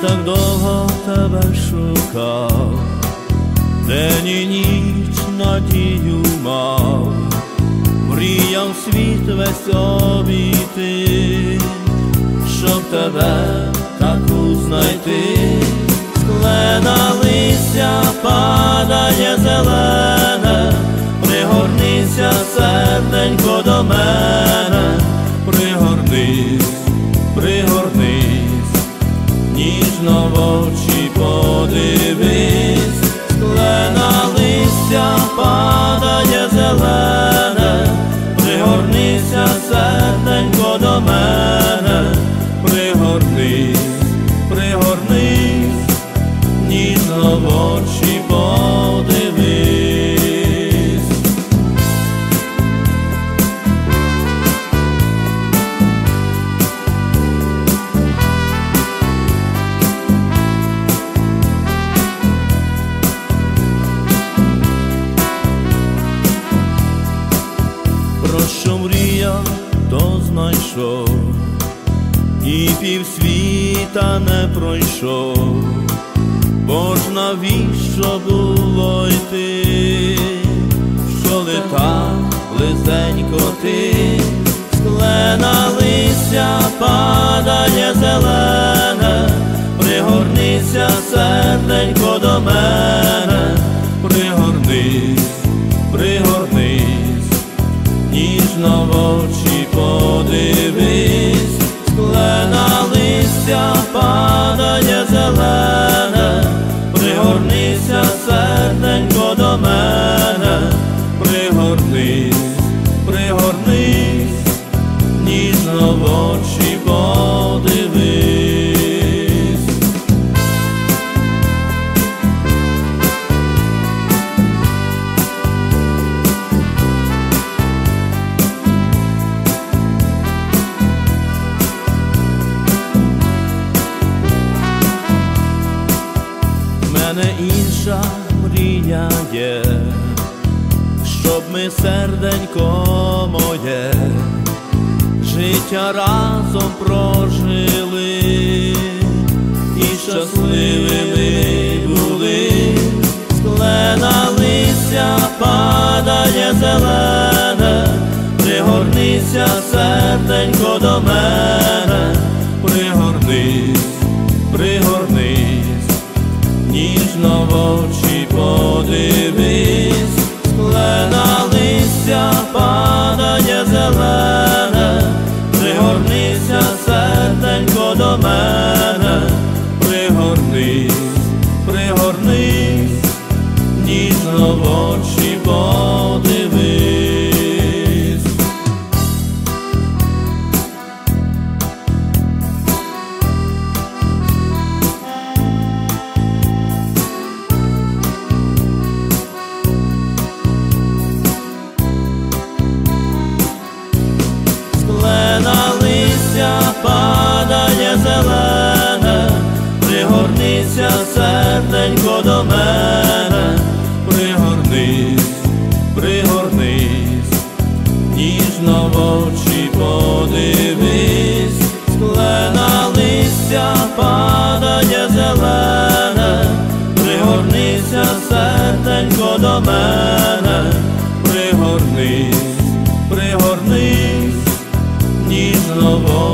так довго тебе шукав, день і ніч надію мав, мріяв світ весь обійти, щоб тебе таку знайти, мріяв, то знайшов, і півсвіта не пройшов, бо ж навіщо було йти, що летав близенько ти, склена листя падає зелене, пригорнися в очі подивись, склена листя падає зелене, пригорнися серденько до мене, пригорнись, пригорнись, ніжно в очі мене інша мрія є, щоб ми серденько моє, життя разом прожили. І щасливими були, склена листя падає зелене, пригорнися серденько до мене, пригорнись, пригорнись ніжно в очі подивись, пригорнись, пригорнись, ніжно в очі подивись, склена листя падає зелене, пригорнися серденько до мене, пригорнись, пригорнись, ніжно в очі